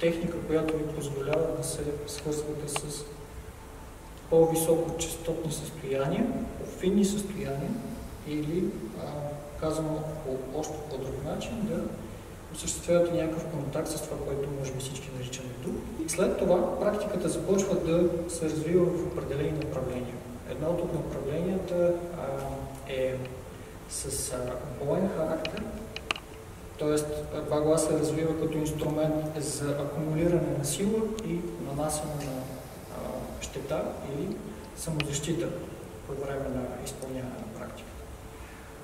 Техника, която ви позволява да се свързвате с по-високо частотни състояния, по-финни състояния или, а, казано по още по-друг начин, да осъществявате някакъв контакт с това, което може би всички наричаме дух. И след това практиката започва да се развива в определени направления. Едното от направленията а, е с а, боен характер, т.е. багла се развива като инструмент за акумулиране на сила и нанасяне на а, щета или самозащита по време на изпълняване на практиката.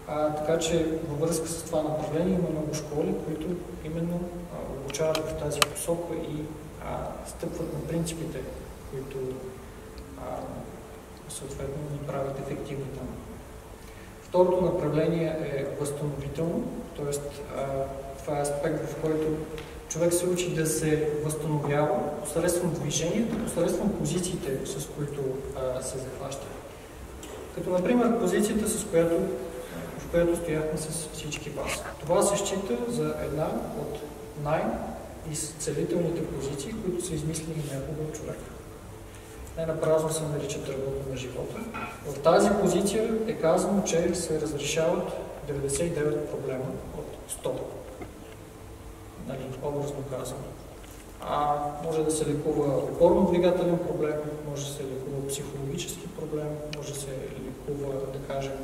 А, така че във връзка с това направление има много школи, които именно а, обучават в тази посока и а, стъпват на принципите, които а, съответно ни правят ефективни там. Второто направление е възстановително, т.е. това е аспект, в който човек се учи да се възстановява посредством движението, посредством позициите, с които се захваща. Като, например, позицията, с която, в която стояхме с всички вас. Това се счита за една от най-изцелителните позиции, които са измислени някога от човека. Не напразно се нарича дървото на живота. В тази позиция е казано, че се разрешават 99 проблема от 100 нали, образно казано. А може да се лекува опорно-двигателен проблем, може да се лекува психологически проблем, може да се лекува, да кажем,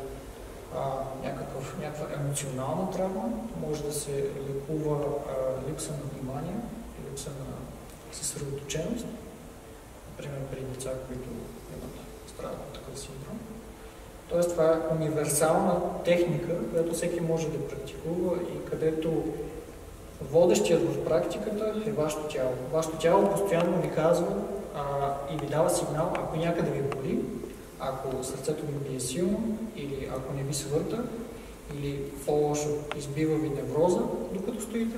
а, някакъв, някаква емоционална травма, може да се лекува а, липса на внимание, липса на съсредоточеност, например при деца, които имат страдат от такъв синдром. Тоест това е универсална техника, която всеки може да практикува и където водещият в практиката е вашето тяло. Вашето тяло постоянно ви казва а, и ви дава сигнал, ако някъде ви боли, ако сърцето ви бие силно, или ако не ви свърта, или по-лошо избива ви невроза, докато стоите,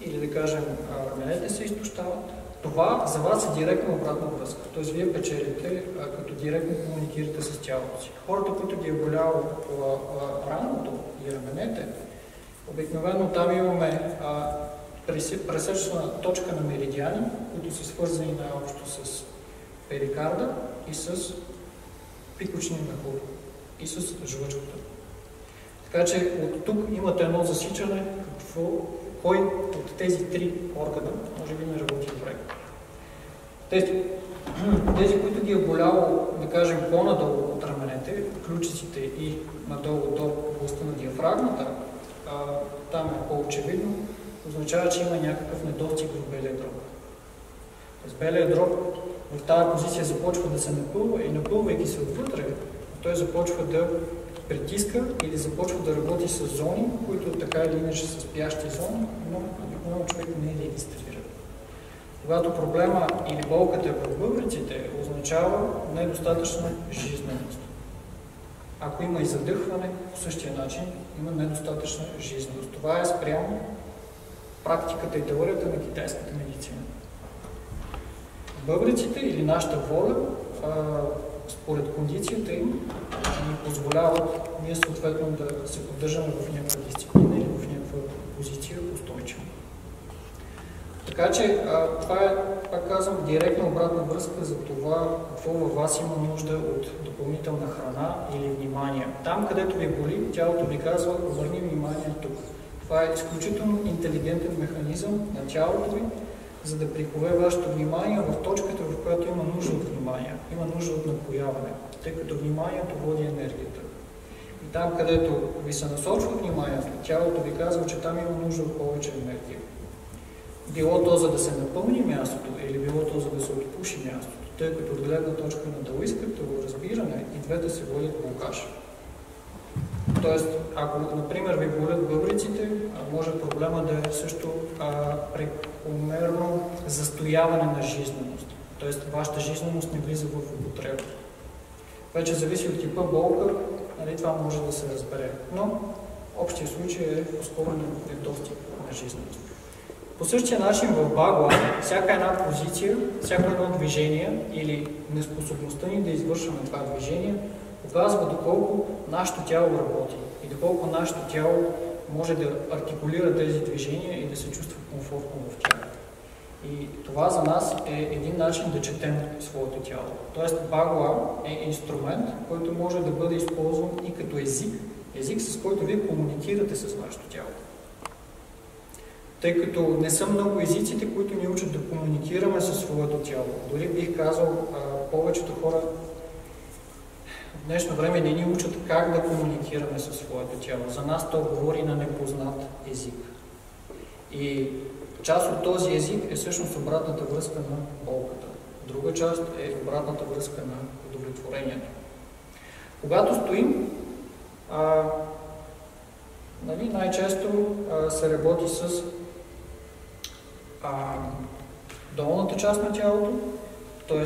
или да кажем, раменете се изтощават. Това за вас е директна обратна връзка. Т.е. вие печелите, като директно комуникирате с тялото си. Хората, които ги е боляло по рамото и раменете, Обикновено там имаме пресечна точка на меридиани, които са свързани най-общо с перикарда и с пикочни мехури и с жлъчката. Така че от тук имате едно засичане, какво, кой от тези три органа може би не работи добре. Тези, тези, които ги е боляло, да кажем, по-надолу от раменете, ключиците и надолу до областта на диафрагмата, а, там е по-очевидно, означава, че има някакъв недостиг в белия дроб. С белия дроб в тази позиция започва да се напълва и напълвайки се отвътре, той започва да притиска или започва да работи с зони, които така или иначе са спящи зони, но обикновено човек не е регистрира. Когато проблема или болката е в бъбриците, означава недостатъчна жизненост. Ако има и задъхване, по същия начин има недостатъчна жизненост. Това е спрямо практиката и теорията на китайската медицина. Бъбриците или нашата воля, според кондицията им, ни позволяват ние съответно да се поддържаме в някаква дисциплина или в някаква позиция устойчива. Така че а, това е, пак казвам, директна обратна връзка за това какво във вас има нужда от допълнителна храна или внимание. Там, където ви боли, тялото ви казва, обърни внимание тук. Това е изключително интелигентен механизъм на тялото ви, за да прикове вашето внимание в точката, в която има нужда от внимание, има нужда от напояване, тъй като вниманието води енергията. И там, където ви се насочва вниманието, тялото ви казва, че там има нужда от повече енергия. Било то за да се напълни мястото или било то за да се отпуши мястото, тъй като от гледна точка на даоистката разбиране и двете се водят блокаж. Тоест, ако, например, ви болят бъбриците, може проблема да е също а, прекомерно застояване на жизненост. Тоест, вашата жизненост не влиза в употреба. Вече зависи от типа болка, нали, това може да се разбере. Но общия случай е по-скоро недостиг на жизненост. По същия начин в Багла, всяка една позиция, всяко едно движение или неспособността ни да извършваме това движение, показва доколко нашето тяло работи и доколко нашето тяло може да артикулира тези движения и да се чувства комфортно в тях. И това за нас е един начин да четем своето тяло. Тоест Багла е инструмент, който може да бъде използван и като език, език с който вие комуникирате с вашето тяло тъй като не са много езиците, които ни учат да комуникираме със своето тяло. Дори бих казал, повечето хора в днешно време не ни учат как да комуникираме със своето тяло. За нас то говори на непознат език. И част от този език е всъщност обратната връзка на болката. Друга част е обратната връзка на удовлетворението. Когато стоим, а, нали, най-често се работи с а, долната част на тялото, т.е.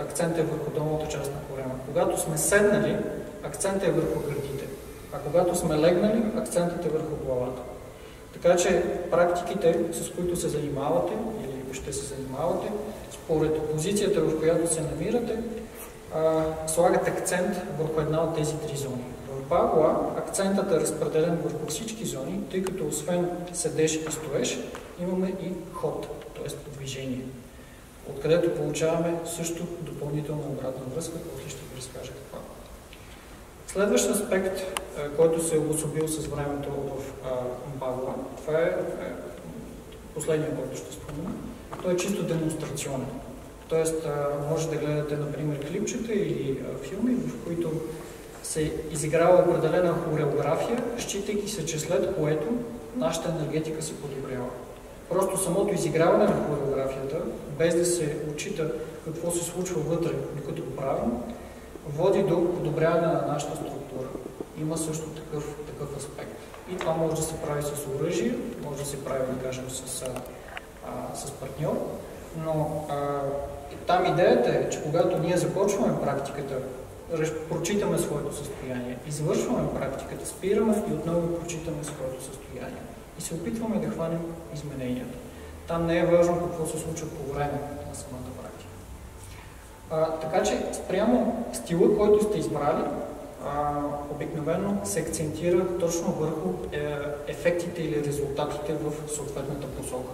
акцент е върху долната част на корема. Когато сме седнали, акцент е върху гърдите, а когато сме легнали, акцентът е върху главата. Така че практиките, с които се занимавате или ще се занимавате, според позицията, в която се намирате, а, слагат акцент върху една от тези три зони. В Багла акцентът е разпределен върху всички зони, тъй като освен седеш и стоеш, имаме и ход, т.е. движение, откъдето получаваме също допълнителна обратна връзка, който ще ви разкажа каква. Следващ аспект, е, който се е обособил с времето в Багла, това е, е последния, който ще спомена, той е чисто демонстрационен. Тоест, може да гледате, например, клипчета или филми, в които се изиграва определена хореография, считайки се, че след което нашата енергетика се подобрява. Просто самото изиграване на хореографията, без да се отчита какво се случва вътре, докато го правим, води до подобряване на нашата структура. Има също такъв, такъв аспект. И това може да се прави с оръжие, може да се прави, да кажем, с, а, с партньор, но а, там идеята е, че когато ние започваме практиката, прочитаме своето състояние, извършваме практиката, спираме и отново прочитаме своето състояние и се опитваме да хванем измененията. Там не е важно какво се случва по време на самата практика. А, така че спрямо стила, който сте избрали, а, обикновено се акцентира точно върху е, ефектите или резултатите в съответната посока.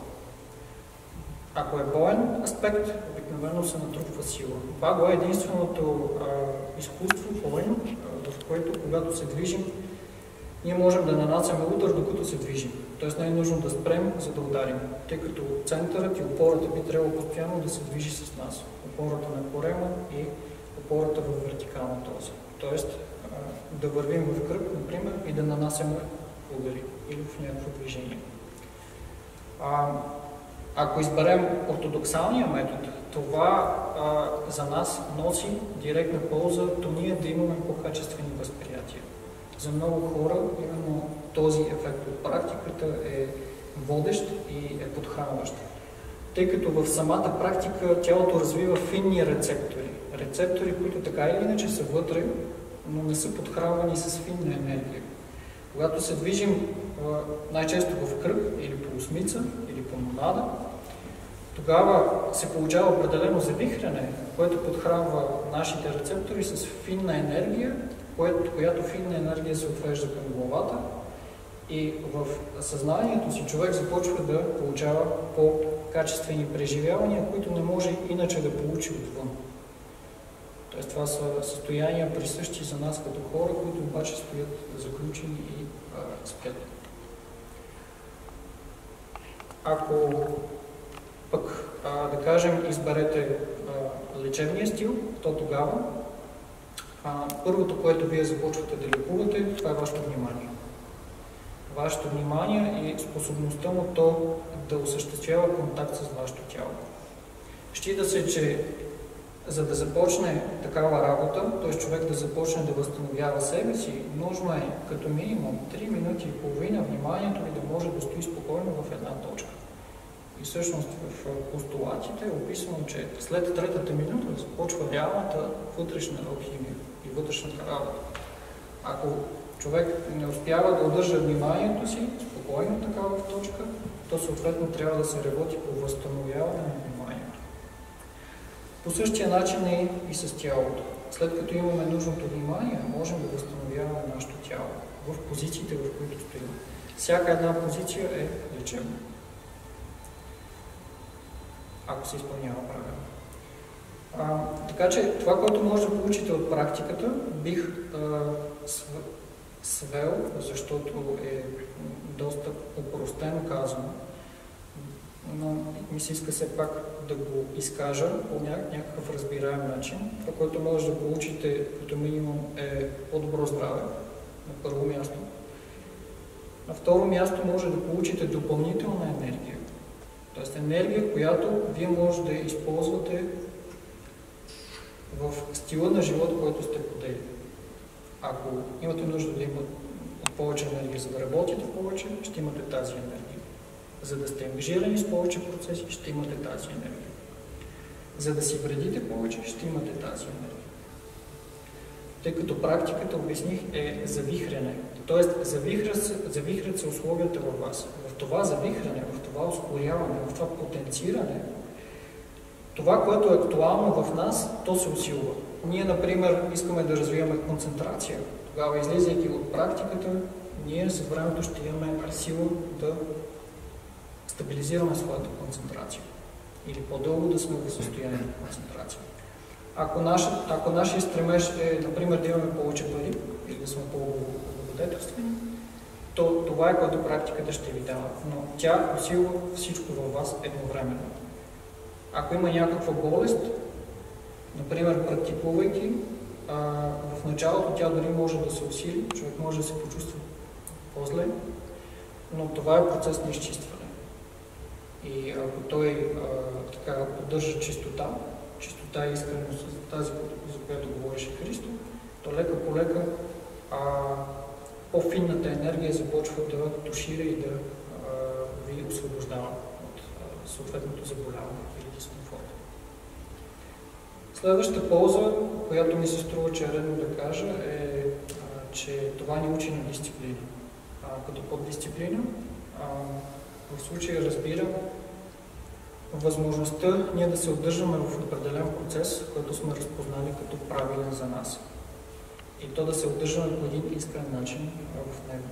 Ако е боен аспект, обикновено се натрупва сила. Баго е единственото а, изкуство, военно, в което когато се движим, ние можем да нанасяме удар, докато се движим. Тоест не е нужно да спрем, за да ударим, тъй като центърът и опората би трябвало постоянно да се движи с нас. Опората на корема и опората в вертикална този. Тоест да вървим в кръг, например, и да нанасяме удари или в някакво движение. А, ако изберем ортодоксалния метод, това а, за нас носи директна полза, то ние да имаме по-качествени възприятия. За много хора именно този ефект от практиката е водещ и е подхранващ. Тъй като в самата практика тялото развива финни рецептори. Рецептори, които така или иначе са вътре, но не са подхранвани с финна енергия. Когато се движим най-често в кръг или по осмица, или по монада, тогава се получава определено завихряне, което подхранва нашите рецептори с финна енергия, която финна енергия се отвежда към главата И в съзнанието си човек започва да получава по-качествени преживявания, които не може иначе да получи отвън. Тоест това са състояния присъщи за нас като хора, които обаче стоят заключени и а, спят. Ако пък, а, да кажем, изберете а, лечебния стил, то тогава а, първото, което вие започвате да лекувате, това е вашето внимание. Вашето внимание и способността му то да осъществява контакт с вашето тяло. Счита се, че за да започне такава работа, т.е. човек да започне да възстановява себе си, нужно е като минимум 3 минути и половина вниманието ви да може да стои спокойно в една точка. И всъщност в постулатите е описано, че след третата минута започва реалната вътрешна алхимия и вътрешната работа. Ако човек не успява да удържа вниманието си спокойно така в точка, то съответно трябва да се работи по възстановяване на вниманието. По същия начин е и с тялото. След като имаме нужното внимание, можем да възстановяваме нашето тяло в позициите, в които стоим. Всяка една позиция е лечебна ако се изпълнява правилно. Така че това, което може да получите от практиката, бих а, свел, защото е доста упростено казано, но ми се иска все пак да го изкажа по някакъв разбираем начин. Това, което може да получите като минимум е по-добро здраве, на първо място. На второ място може да получите допълнителна енергия. Тоест енергия, която вие може да използвате в стила на живот, който сте подели. Ако имате нужда да имате от повече енергия, за да работите повече, ще имате тази енергия. За да сте ангажирани с повече процеси, ще имате тази енергия. За да си вредите повече, ще имате тази енергия. Тъй като практиката, обясних, е завихрене. Тоест, завихрят се, условията във вас. В това завихране, в това ускоряване, в това потенциране, това, което е актуално в нас, то се усилва. Ние, например, искаме да развиваме концентрация. Тогава, излизайки от практиката, ние с времето ще имаме сила да стабилизираме своята концентрация. Или по-дълго да сме в състояние на концентрация. Ако, наш, ако нашия стремеж е, например, да имаме повече пари или да сме по-благодетелствени, то това е което практиката ще ви дава. Но тя усилва всичко във вас едновременно. Ако има някаква болест, например, практикувайки, а, в началото тя дори може да се усили, човек може да се почувства по-зле, но това е процес на изчистване. И ако той а, така поддържа чистота, чистота и искреност тази, за която говореше Христо, то лека по лека а, по-финната енергия започва да тушира и да ви освобождава от съответното заболяване или дискомфорт. Следващата полза, която ми се струва, че е редно да кажа, е, че това ни учи на дисциплина. А, като поддисциплина, а, в случая разбирам възможността ние да се отдържаме в определен процес, който сме разпознали като правилен за нас. И то да се отдържаме по един искрен начин в него.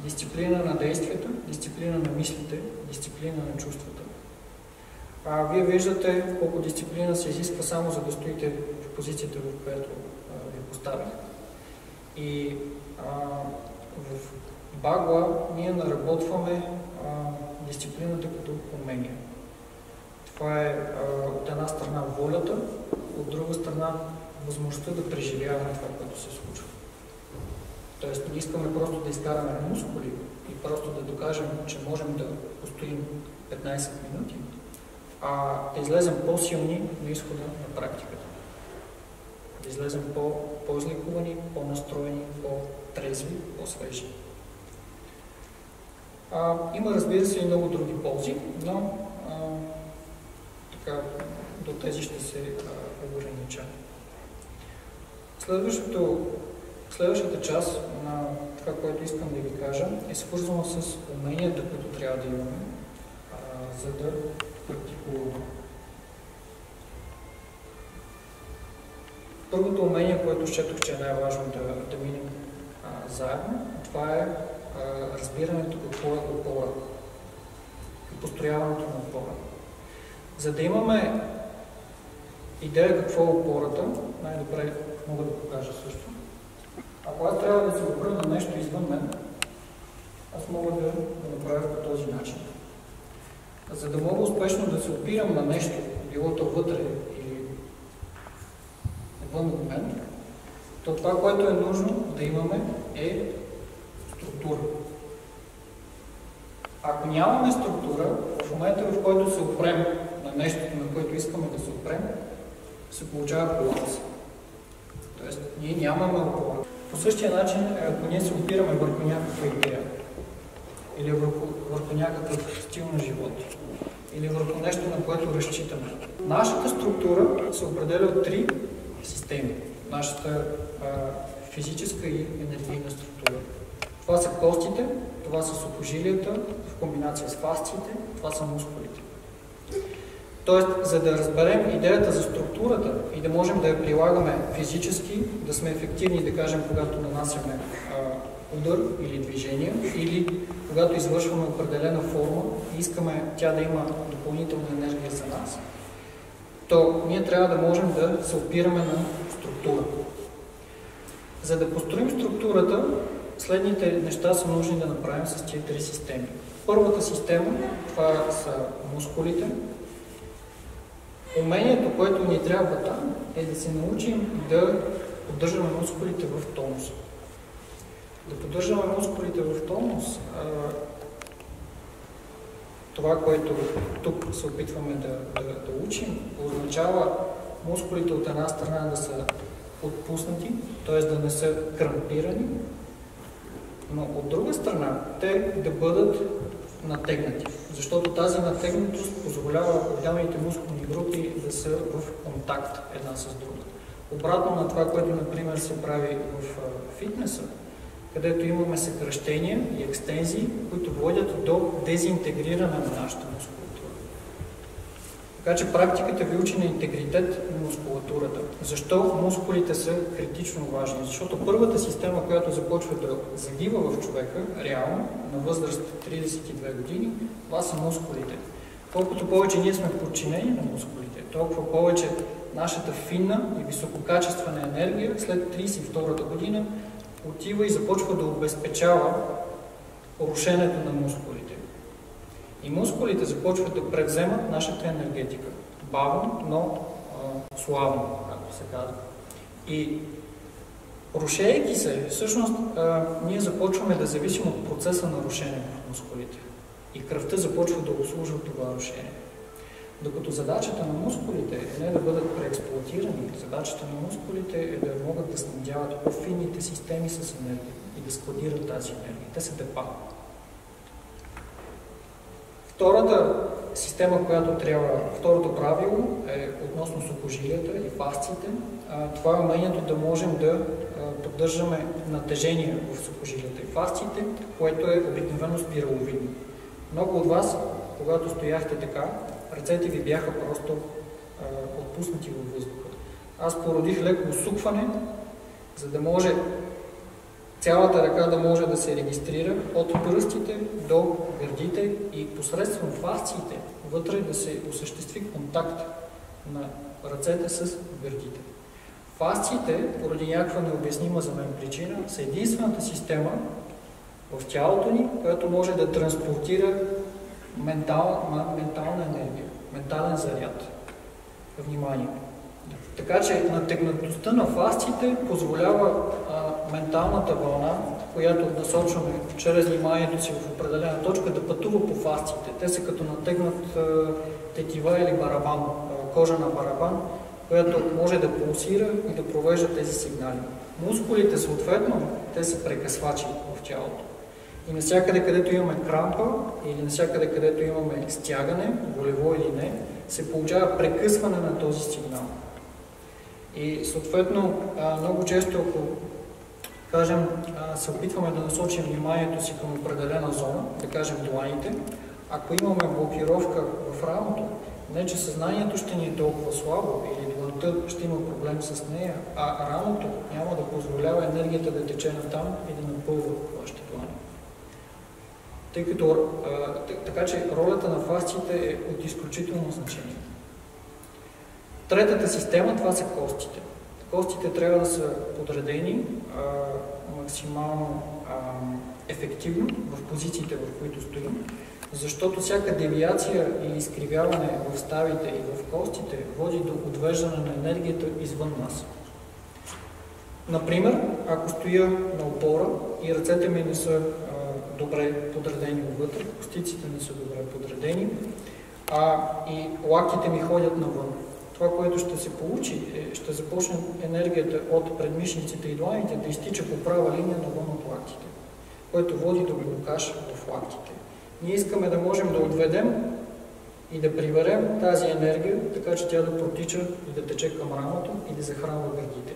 Дисциплина на действията, дисциплина на мислите, дисциплина на чувствата. А, вие виждате колко дисциплина се изисква само за да стоите в позицията, в която а, ви поставих. И а, в Багла ние наработваме а, дисциплината като умение. Това е от една страна волята, от друга страна възможността да преживяваме това, което се случва. Тоест, не искаме просто да изкараме мускули и просто да докажем, че можем да постоим 15 минути, а да излезем по-силни на изхода на практиката. Да излезем по-излекувани, по-настроени, по-трезви, по-свежи. има, разбира се, и много други ползи, но а, така, до тези ще се огранича. Следващата част на това, което искам да ви кажа, е свързано с уменията, които трябва да имаме, а, за да практикуваме. Първото умение, което счетох, че е най-важно да, да минем а, заедно, това е а, разбирането какво е опора и построяването на опора. За да имаме идея какво е опората, най-добре мога да покажа също. Ако аз трябва да се опра на нещо извън мен, аз мога да го направя по този начин. За да мога успешно да се опирам на нещо, било то вътре или вън от мен, то това, което е нужно да имаме е структура. Ако нямаме структура, в момента в който се опрем на нещото, на което искаме да се опрем, се получава колапс. Тоест, ние нямаме опора. По същия начин, ако ние се опираме върху някаква идея, или върху, върху някакъв стил на живот, или върху нещо, на което разчитаме. Нашата структура се определя от три системи. Нашата а, физическа и енергийна структура. Това са костите, това са сухожилията, в комбинация с фасциите, това са мускулите. Тоест, за да разберем идеята за структурата и да можем да я прилагаме физически, да сме ефективни, да кажем, когато нанасяме а, удар или движение, или когато извършваме определена форма и искаме тя да има допълнителна енергия за нас, то ние трябва да можем да се опираме на структура. За да построим структурата, следните неща са нужни да направим с тези три системи. Първата система, това са мускулите. Умението, което ни трябва там, е да се научим да поддържаме мускулите в тонус. Да поддържаме мускулите в тонус, това, което тук се опитваме да, да, да учим, означава мускулите от една страна да са отпуснати, т.е. да не са крампирани, но от друга страна те да бъдат натегнати, защото тази натегнатост позволява отделните мускулни групи да са в контакт една с друга. Обратно на това, което, например, се прави в фитнеса, където имаме съкръщения и екстензии, които водят до дезинтегриране на нашата мускулатура. Така че практиката ви учи на интегритет на мускулатурата. Защо мускулите са критично важни? Защото първата система, която започва да загива в човека, реално, на възраст 32 години, това са мускулите. Колкото повече ние сме подчинени на мускулите, толкова повече нашата финна и висококачествена енергия след 32-та година отива и започва да обезпечава рушенето на мускулите. И мускулите започват да превземат нашата енергетика. Бавно, но а, славно, както се казва. И рушейки се, всъщност а, ние започваме да зависим от процеса на рушение в мускулите. И кръвта започва да обслужва това рушение. Докато задачата на мускулите е не да бъдат преексплуатирани, задачата на мускулите е да могат да снабдяват по-финните системи с енергия и да складират тази енергия. Те са депа. Втората система, която трябва, второто правило е относно сухожилията и фасциите. Това е умението да можем да поддържаме натежение в сухожилията и фасциите, което е обикновено спираловидно. Много от вас, когато стояхте така, ръцете ви бяха просто отпуснати във въздуха. Аз породих леко усукване, за да може цялата ръка да може да се регистрира от пръстите до гърдите и посредством фасциите вътре да се осъществи контакт на ръцете с гърдите. Фасциите, поради някаква необяснима за мен причина, са единствената система в тялото ни, която може да транспортира ментал, ментална енергия, ментален заряд. Внимание! Така че натегнатостта на фастите позволява а, менталната вълна, която насочваме чрез вниманието си в определена точка, да пътува по фастите. Те са като натегнат а, тетива или барабан, а, кожа на барабан, която може да пулсира и да провежда тези сигнали. Мускулите, съответно, те са прекъсвачи в тялото. И навсякъде, където имаме крампа или навсякъде, където имаме стягане, болево или не, се получава прекъсване на този сигнал. И съответно, много често, ако кажем, се опитваме да насочим вниманието си към определена зона, да кажем дланите, ако имаме блокировка в рамото, не че съзнанието ще ни е толкова слабо или дланта ще има проблем с нея, а рамото няма да позволява енергията да тече на там и да напълва вашите длани. Тъй като, така че ролята на фасциите е от изключително значение. Третата система, това са костите. Костите трябва да са подредени а, максимално а, ефективно в позициите, в които стоим, защото всяка девиация или изкривяване в ставите и в костите води до отвеждане на енергията извън нас. Например, ако стоя на опора и ръцете ми не са а, добре подредени отвътре, костиците не са добре подредени, а и лактите ми ходят навън. Това, което ще се получи, е, ще започне енергията от предмишниците и дланите да изтича по права линия навън от лактите, което води до блокаж в лактите. Ние искаме да можем да отведем и да приберем тази енергия, така че тя да протича и да тече към рамото и да захранва гърдите.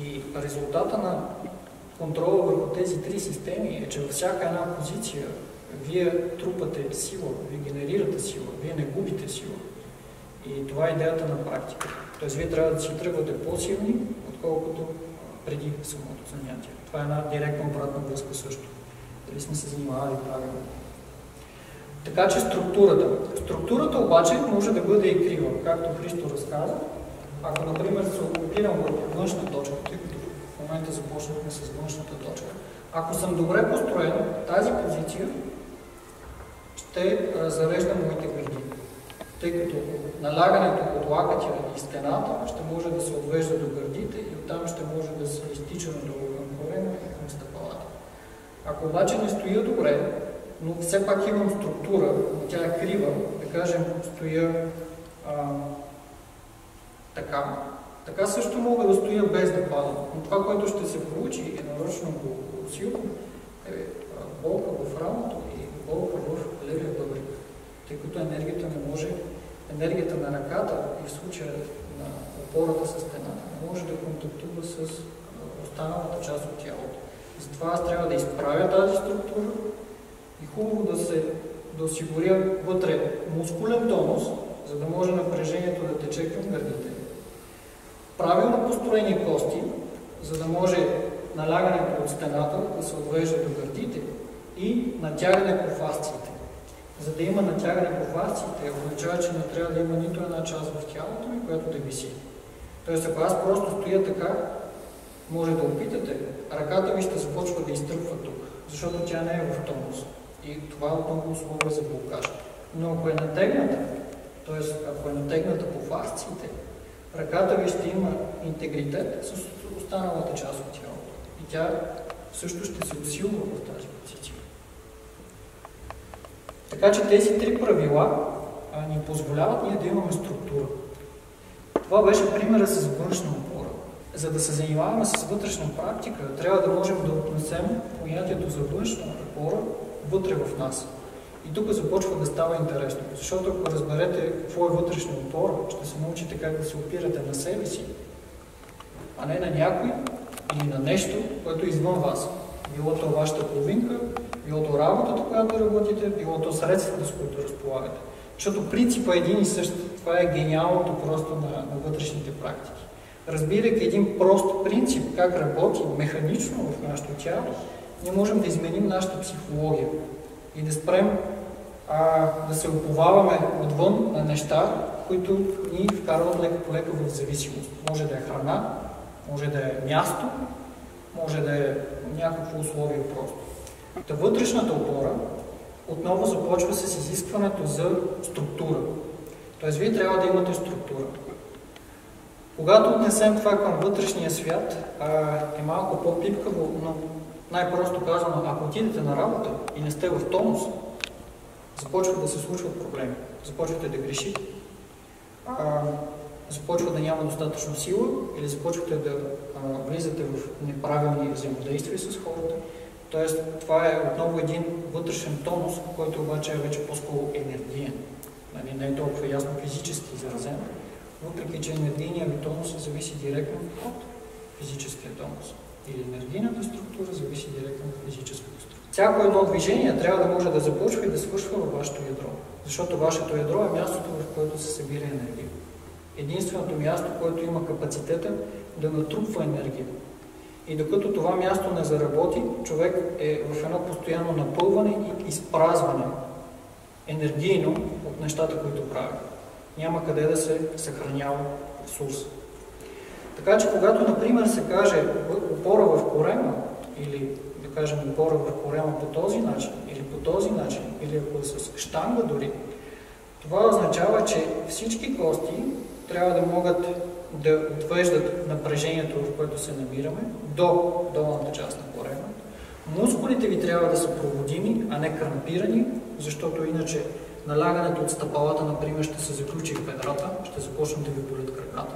И резултата на контрола върху тези три системи е, че във всяка една позиция вие трупате сила, вие генерирате сила, вие не губите сила. И това е идеята на практика. Тоест вие трябва да си тръгвате по-силни, отколкото преди самото занятие. Това е една директна обратна връзка също. Дали сме се занимавали правилно. Така че структурата. Структурата обаче може да бъде и крива, както Христо разказа. Ако, например, се опирам върху външна точка, тъй като в момента започнахме с външната точка, ако съм добре построен, тази позиция ще зарежда моите гърди. Тъй като налягането от лакътя и стената ще може да се отвежда до гърдите и оттам ще може да се изтича надолу към корема и към стъпалата. Ако обаче не стоя добре, но все пак имам структура, но тя е крива, да кажем, стоя а, така. Така също мога да стоя без да падам. Но това, което ще се получи е нарочно силно, е болка в рамото и болка в левия бъбрик, тъй като енергията не може, енергията на ръката и в случая на опората с стената може да контактува с останалата част от тялото. Затова аз трябва да изправя тази структура и хубаво да се да осигуря вътре мускулен тонус, за да може напрежението да тече към гърдите. Правилно построени кости, за да може налягането от стената да се отвежда до гърдите и натягане по фасциите. За да има натягане по фасциите, означава, че не трябва да има нито една част в тялото ми, която да виси. Тоест, ако аз просто стоя така, може да опитате, ръката ви ще започва да изтръпва тук, защото тя не е в тонус. И това отново условие за блокаж. Но ако е натегната, т.е. ако е натегната по фасциите, ръката ви ще има интегритет с останалата част от тялото. И тя също ще се усилва в тази позиция. Така че тези три правила ни позволяват ние да имаме структура. Това беше примера с външна опора. За да се занимаваме с вътрешна практика, трябва да можем да отнесем понятието за външна опора вътре в нас. И тук започва да става интересно, защото ако разберете какво е вътрешна опора, ще се научите как да се опирате на себе си, а не на някой или на нещо, което е извън вас. Било то вашата половинка, било то работата, която работите, било то средствата, с които разполагате. Защото принципът е един и същ. Това е гениалното просто на, на вътрешните практики. Разбирайки един прост принцип, как работи механично в нашето тяло, ние можем да изменим нашата психология и да спрем а, да се оповаваме отвън на неща, които ни вкарват леко по леко в зависимост. Може да е храна, може да е място, може да е някакво условие просто. Та вътрешната опора отново започва с изискването за структура. Тоест, вие трябва да имате структура. Когато отнесем това към вътрешния свят, е малко по-пипкаво, но най-просто казано, ако отидете на работа и не сте в тонус, започват да се случват проблеми. Започвате да грешите, започва да няма достатъчно сила или започвате да влизате в неправилни взаимодействия с хората. Тоест, това е отново един вътрешен тонус, който обаче е вече по-скоро енергиен. Нали, не е толкова ясно физически изразен, въпреки че енергийният ви тонус зависи директно от физическия тонус. Или енергийната структура зависи директно от физическата структура. Всяко едно движение трябва да може да започва и да свършва във вашето ядро. Защото вашето ядро е мястото, в което се събира енергия. Единственото място, което има капацитета да натрупва енергия. И докато това място не заработи, човек е в едно постоянно напълване и изпразване енергийно от нещата, които прави. Няма къде да се съхранява ресурс. Така че, когато, например, се каже опора в корема, или да кажем опора в корема по този начин, или по този начин, или ако е с штанга дори, това означава, че всички кости трябва да могат да отвеждат напрежението, в което се намираме, до долната част на корема. Мускулите ви трябва да са проводими, а не крампирани, защото иначе налягането от стъпалата, например, ще се заключи в бедрата, ще започнат да ви болят краката.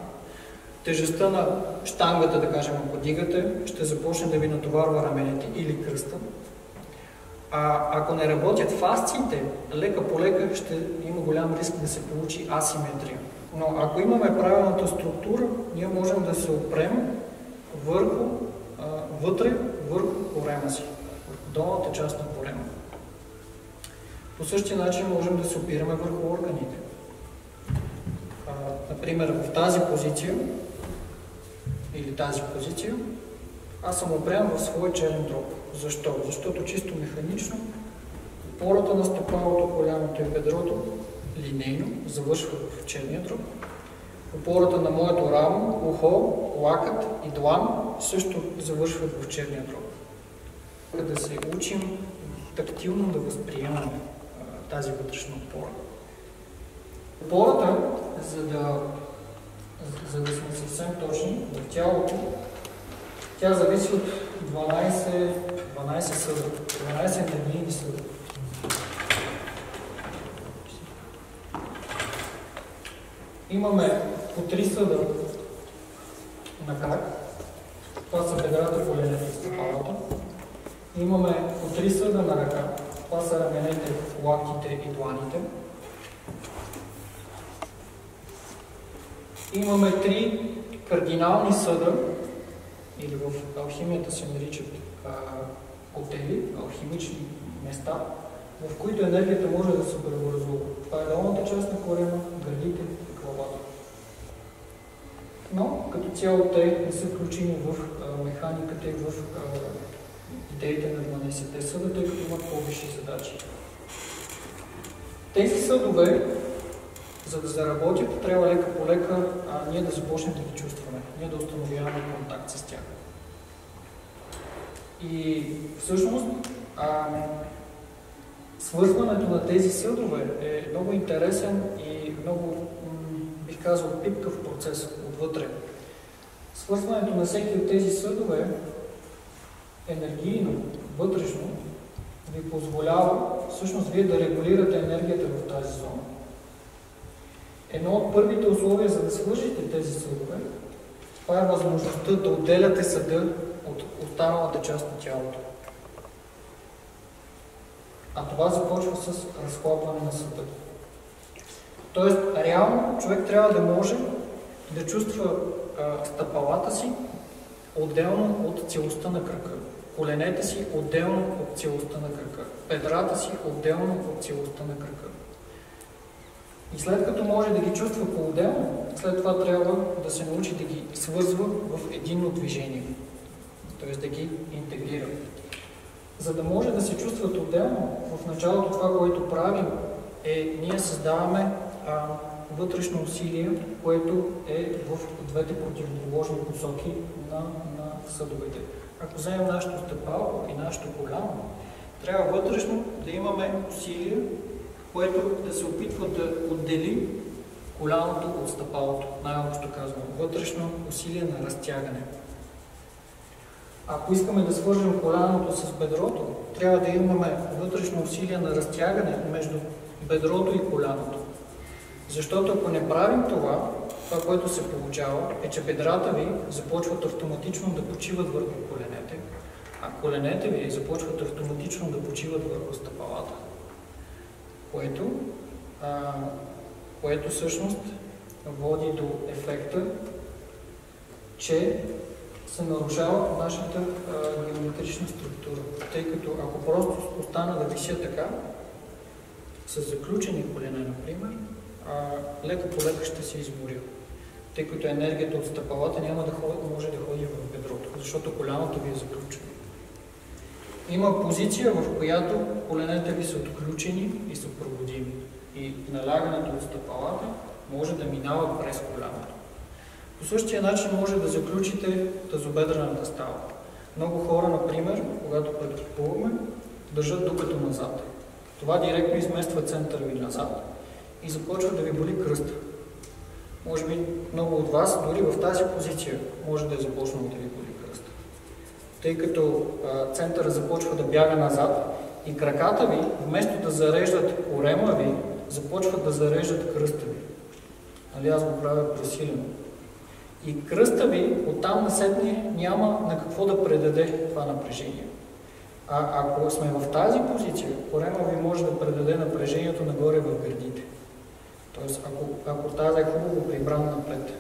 Тежестта на штангата, да кажем, ако дигате, ще започне да ви натоварва раменете или кръста. А ако не работят фасциите, лека по лека ще има голям риск да се получи асиметрия. Но ако имаме правилната структура, ние можем да се опрем върху, а, вътре, върху корема си, върху долната част на корема. По същия начин можем да се опираме върху органите. А, например, в тази позиция или тази позиция, аз съм опрям в своя черен дроб. Защо? Защото чисто механично опората на стъпалото, коляното и бедрото линейно завършва в черния дроб. Опората на моето рамо, ухо, лакът и длан също завършват в черния дроб. Да се учим тактилно да възприемаме тази вътрешна опора. Опората, за да, за да сме съвсем точни, в тялото, тя зависи от 12, 12 съда, 12 енергийни съда. Имаме по три съда на крак. Това са бедрата, коленете и стъпалата. Имаме по три съда на ръка. Това са раменете, лактите и дланите. Имаме три кардинални съда, или в алхимията се наричат котели, алхимични места, в които енергията може да се преобразува. Това е долната част на корема, гърдите главата. Но като цяло те не са включени в а, механиката и в идеите на 12-те съда, тъй като имат по-висши задачи. Тези съдове, за да заработят, трябва лека по лека а, ние да започнем да ги чувстваме, ние да установяваме контакт с тях. И всъщност а, свързването на тези съдове е много интересен и много, казал, пипкав процес отвътре. Свързването на всеки от тези съдове енергийно, вътрешно, ви позволява всъщност вие да регулирате енергията в тази зона. Едно от първите условия за да свържите тези съдове, това е възможността да отделяте съда от останалата част на тялото. А това започва с разхлапване на съда. Тоест, реално човек трябва да може да чувства а, стъпалата си отделно от целостта на кръка, коленете си отделно от целостта на кръка, бедрата си отделно от целостта на кръка. И след като може да ги чувства по-отделно, след това трябва да се научи да ги свързва в единно движение, т.е. да ги интегрира. За да може да се чувстват отделно, в началото това, което правим, е ние създаваме а, вътрешно усилие, което е в двете противоположни посоки на, на съдовете. Ако вземем нашето стъпало и нашето коляно, трябва вътрешно да имаме усилие, което да се опитва да отдели коляното от стъпалото, най-общо казвам. Вътрешно усилие на разтягане. Ако искаме да свържем коляното с бедрото, трябва да имаме вътрешно усилие на разтягане между бедрото и коляното. Защото ако не правим това, това, което се получава, е, че бедрата ви започват автоматично да почиват върху коленете, а коленете ви започват автоматично да почиват върху стъпалата, което, а, което всъщност води до ефекта, че се нарушава нашата геометрична структура. Тъй като ако просто остана да вися така, с заключени колене, например, лека по лека ще се изморя. тъй като енергията от стъпалата няма да ходи, може да ходи в бедрото, защото коляното ви е заключено. Има позиция, в която коленете ви са отключени и са проводими. И налягането от стъпалата може да минава през коляното. По същия начин може да заключите тазобедрената става. Много хора, например, когато практикуваме, държат докато назад. Това директно измества центъра ви назад и започва да ви боли кръста. Може би много от вас, дори в тази позиция, може да е започнало да ви боли кръста. Тъй като а, центъра започва да бяга назад и краката ви, вместо да зареждат корема ви, започват да зареждат кръста ви. Нали, аз го правя пресилено. И кръста ви оттам насетне няма на какво да предаде това напрежение. А ако сме в тази позиция, корема ви може да предаде напрежението нагоре в гърдите. Тоест, ако, ако тази е хубаво прибран напред.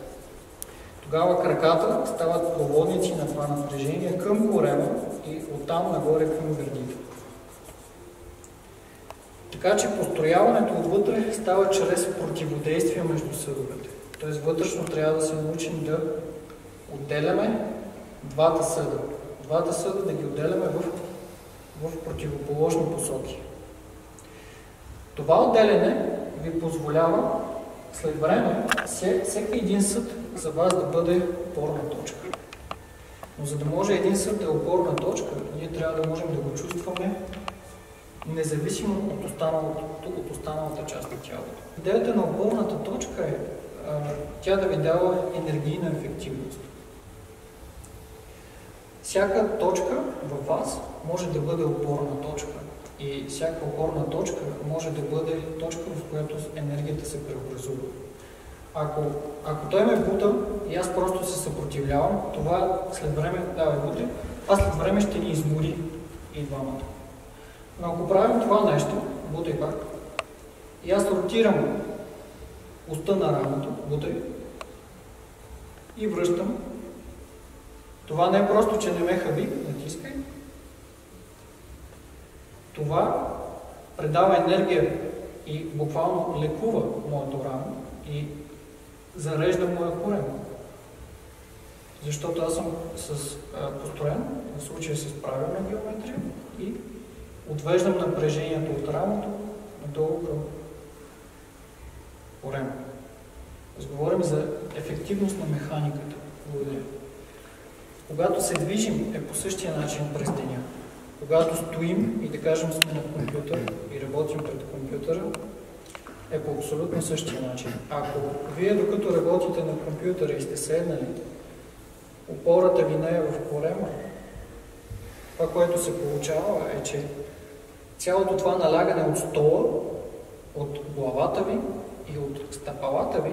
Тогава краката стават проводници на това напрежение към корема и оттам нагоре към гърдите. Така че построяването отвътре става чрез противодействие между съдовете. Тоест вътрешно трябва да се научим да отделяме двата съда. Двата съда да ги отделяме в, в противоположни посоки. Това отделяне ви позволява след време всеки един съд за вас да бъде опорна точка. Но за да може един съд да е опорна точка, ние трябва да можем да го чувстваме независимо от от останалата част на тялото. Идеята на опорната точка е тя да ви дава енергийна ефективност. Всяка точка във вас може да бъде опорна точка. И всяка опорна точка може да бъде точка, в която енергията се преобразува. Ако, ако той ме бута и аз просто се съпротивлявам, това след време, да, ме буте, а след време ще ни измори и двамата. Но ако правим това нещо, бутай пак, и аз ротирам уста на рамото, бутай, и връщам, това не е просто, че не ме хаби, натискай, това предава енергия и буквално лекува моето рамо и зарежда моя корем. Защото аз съм с, а, построен, в случая с правилна геометрия и отвеждам напрежението от рамото надолу към корема. Говорим за ефективност на механиката. Благодаря. Когато се движим е по същия начин през деня. Когато стоим и да кажем сме на компютър и работим пред компютъра, е по абсолютно същия начин. Ако вие докато работите на компютъра и сте седнали, опората ви не е в корема, това, което се получава е, че цялото това налягане от стола, от главата ви и от стъпалата ви,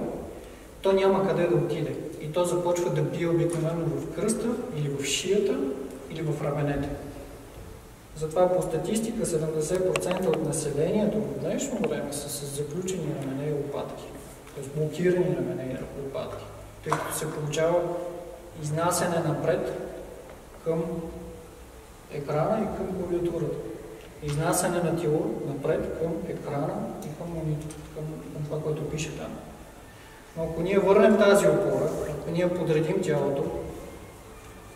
то няма къде да отиде. И то започва да бие обикновено в кръста или в шията или в раменете. Затова по статистика 70% от населението в днешно време са с заключени рамене и лопатки, т.е. блокирани рамене и лопатки, тъй като се получава изнасяне напред към екрана и към клавиатурата. Изнасяне на тяло напред към екрана и към, към, към това, което пише там. Но ако ние върнем тази опора, ако ние подредим тялото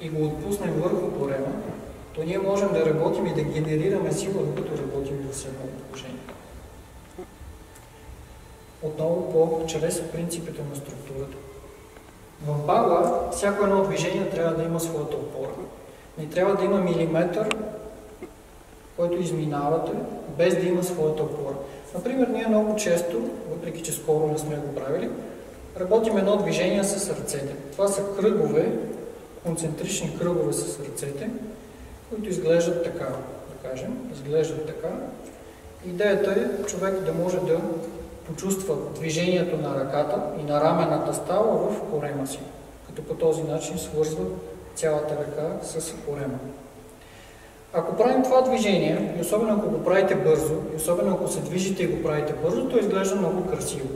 и го отпуснем върху корема, то ние можем да работим и да генерираме сила, докато работим в едно положение. Отново по, чрез принципите на структурата. В бала всяко едно движение трябва да има своята опора. Не трябва да има милиметър, който изминавате, без да има своята опора. Например, ние много често, въпреки че скоро не сме го правили, работим едно движение с ръцете. Това са кръгове, концентрични кръгове с ръцете, които изглеждат така, да кажем, изглеждат така. Идеята е човек да може да почувства движението на ръката и на рамената става в корема си, като по този начин свързва цялата ръка с корема. Ако правим това движение, и особено ако го правите бързо, и особено ако се движите и го правите бързо, то изглежда много красиво.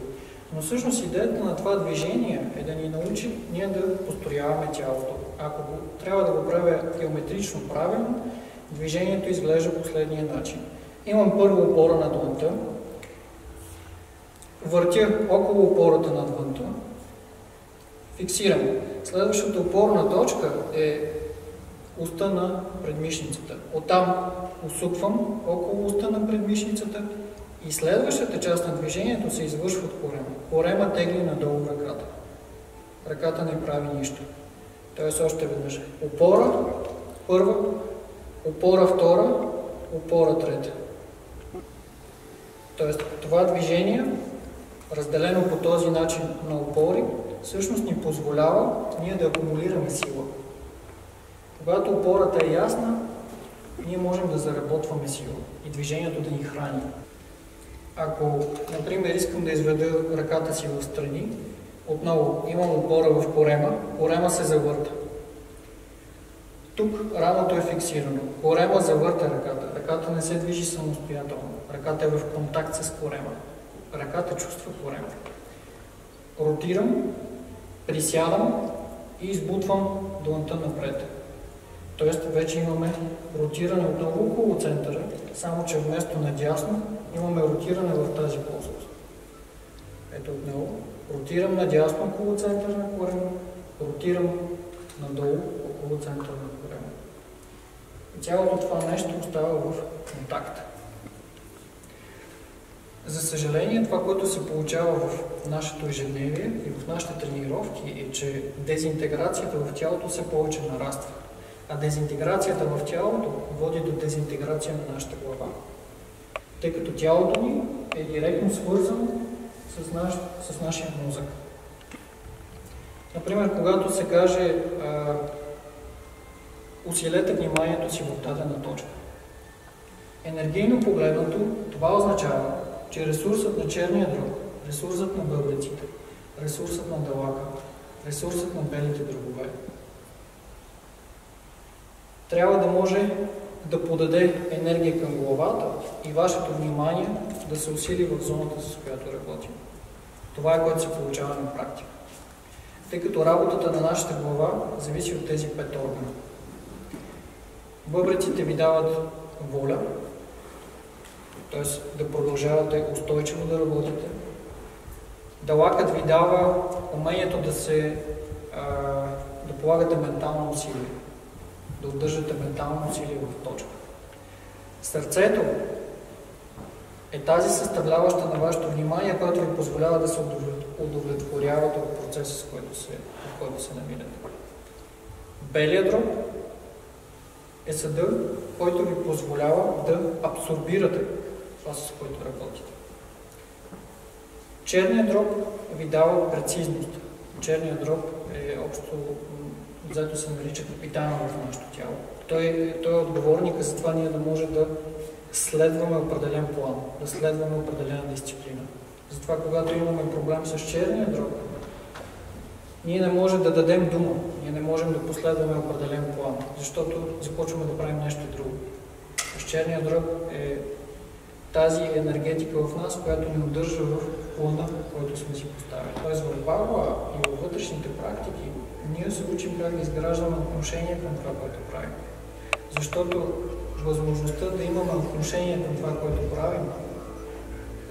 Но всъщност идеята на това движение е да ни научи ние да построяваме тялото. Ако го, трябва да го правя геометрично правилно, движението изглежда последния начин. Имам първо опора на длънта, въртя около опората на длънта Фиксирам. Следващата опорна точка е уста на предмишницата. Оттам усуквам около уста на предмишницата и следващата част на движението се извършва от корема. Корема тегли надолу ръката. Ръката не прави нищо. Тоест още веднъж. Опора, първа, опора втора, опора трета. Тоест това движение, разделено по този начин на опори, всъщност ни позволява ние да акумулираме сила. Когато опората е ясна, ние можем да заработваме сила и движението да ни храни. Ако, например, искам да изведа ръката си в страни, отново имам опора в корема, корема се завърта. Тук рамото е фиксирано. Корема завърта ръката. Ръката не се движи самостоятелно. Ръката е в контакт с корема. Ръката чувства корема. Ротирам, присядам и избутвам дланта напред. Тоест вече имаме ротиране отново около центъра, само че вместо надясно имаме ротиране в тази плоскост. Ето отново. Ротирам надясно около центъра на корема, ротирам надолу около центъра на корема. И цялото това нещо остава в контакт. За съжаление, това, което се получава в нашето ежедневие и в нашите тренировки е, че дезинтеграцията в тялото все повече нараства. А дезинтеграцията в тялото води до дезинтеграция на нашата глава. Тъй като тялото ни е директно свързано с, наш, с нашия мозък. Например, когато се каже а, усилете вниманието си в дадена точка. Енергийно погледнато, това означава, че ресурсът на черния дрог, ресурсът на бълбеците, ресурсът на дълака, ресурсът на белите дробове, трябва да може да подаде енергия към главата и вашето внимание да се усили в зоната, с която работим. Това е което се получава на практика. Тъй като работата на нашата глава зависи от тези пет органа. Бъбреците ви дават воля, т.е. да продължавате устойчиво да работите. Далакът ви дава умението да се да полагате ментално усилие да удържате ментално усилие в точка. Сърцето е тази съставляваща на вашето внимание, която ви позволява да се удовлетворявате от процеса, с който се, в който се намирате. Белият дроб е съда, който ви позволява да абсорбирате това, с което работите. Черният дроб ви дава прецизност. Черният дроб е общо взето се нарича капитана в нашето тяло. Той, той е отговорник за това ние да може да следваме определен план, да следваме определена дисциплина. Затова, когато имаме проблем с черния дрог, ние не можем да дадем дума, ние не можем да последваме определен план, защото започваме да правим нещо друго. С черния дрог е тази енергетика в нас, която ни удържа в плана, който сме си поставили. Тоест в Багуа и във вътрешните практики ние се учим как да изграждаме отношение към това, което правим. Защото възможността да имаме отношение към това, което правим,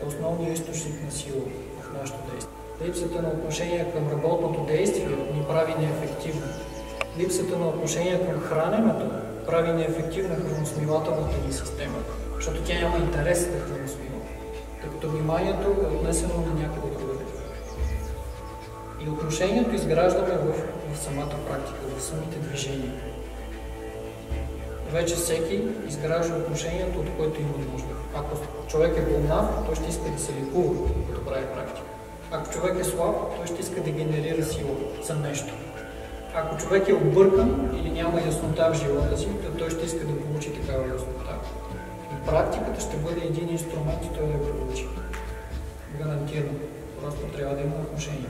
е основният източник на сила в нашето действие. Липсата на отношение към работното действие ни прави неефективно. Липсата на отношение към храненето прави неефективна храносмивателната ни система, защото тя няма интерес да храносмива, тъй вниманието е отнесено на някъде. И отношението изграждаме в в самата практика, в самите движения. Вече всеки изгражда отношението, от което има нужда. Ако човек е болнав, той ще иска да се лекува, като прави практика. Ако човек е слаб, той ще иска да генерира сила за нещо. Ако човек е объркан или няма яснота в живота си, то той ще иска да получи такава яснота. И практиката ще бъде един инструмент, той да я получи. Гарантирано. Просто трябва да има отношение.